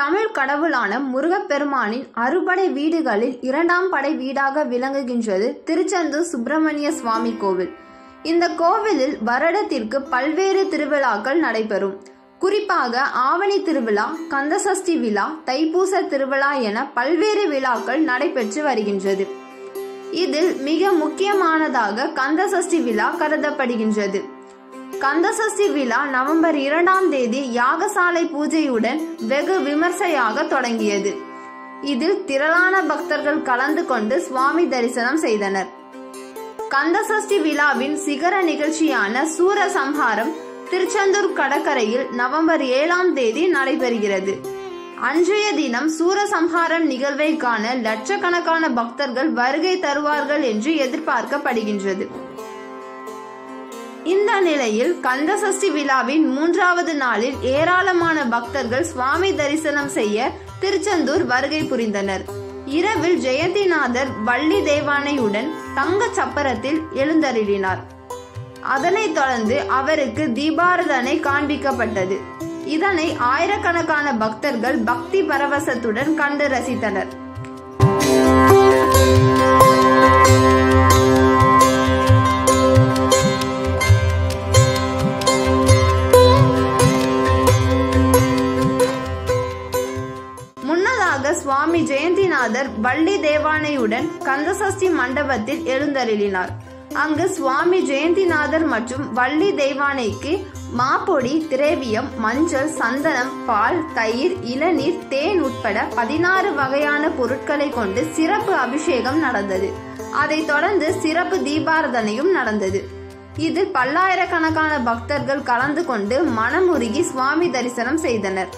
தமிழ் கடவுளான முருகப்பெருமானின் அறுபடை வீடுகளில் இரண்டாம் படை வீடாக விளங்குகின்றது திருச்செந்தூர் சுப்பிரமணிய சுவாமி கோவில். இந்த கோவிலில் வருடத்திற்கு பல்வேறு திருவிழாக்கள் நடைபெறும். குறிப்பாக ஆவணி திருவிழா கந்தசஷ்டி விழா தைப்பூச திருவிழா என பல்வேறு விழாக்கள் நடைபெற்று வருகின்றது. இதில் மிக முக்கியமானதாக கந்தசஷ்டி விழா கருதப்படுகின்றது. கந்தசஷ்டி விழா நவம்பர் இரண்டாம் தேதி யாகசாலை பூஜையுடன் வெகு விமர்சையாக தொடங்கியது. இதில் திரளான பக்தர்கள் கலந்து கொண்டு சுவாமி தரிசனம் செய்தனர். கந்தசஷ்டி விழாவின் சிகர நிகழ்ச்சியான சூரசம்ஹாரம் திருச்செந்தூர் கடற்கரையில் நவம்பர் ஏழாம் தேதி நடைபெறுகிறது. அன்றைய தினம் சூரசம்ஹாரம் நிகழ்வை காண லட்சக்கணக்கான பக்தர்கள் வருகை தருவார்கள் என்று எதிர்பார்க்கப்படுகின்றது. இந்த நிலையில் கந்தசஷ்டி விழாவின் மூன்றாவது நாளில் ஏராளமான பக்தர்கள் சுவாமி தரிசனம் செய்ய திருச்செந்தூர் வருகை புரிந்தனர். இரவில் ஜெயந்திநாதர் வள்ளி தேவானையுடன் தங்க சப்பரத்தில் எழுந்தருளினார். அதனைத் தொடர்ந்து அவருக்கு தீபாரதனை காண்பிக்கப்பட்டது. இதனை ஆயிரக்கணக்கான பக்தர்கள் பக்தி பரவசத்துடன் கண்டு ரசித்தனர். சுவாமி ஜெயந்திநாதர் வள்ளி தேவானையுடன் கந்தசஷ்டி மண்டபத்தில் எழுந்தருளினார். அங்கு சுவாமி ஜெயந்திநாதர் மற்றும் வள்ளி தெய்வானைக்கு மாப்பொடி திரேவியம் மஞ்சள் சந்தனம் பால் தயிர் இளநீர் தேன் உட்பட பதினாறு வகையான பொருட்களை கொண்டு சிறப்பு அபிஷேகம் நடந்தது. அதைத் தொடர்ந்து சிறப்பு தீபாரதனையும் நடந்தது. இதில் பல்லாயிரக்கணக்கான பக்தர்கள் கலந்து கொண்டு மனமுருகி சுவாமி தரிசனம் செய்தனர்.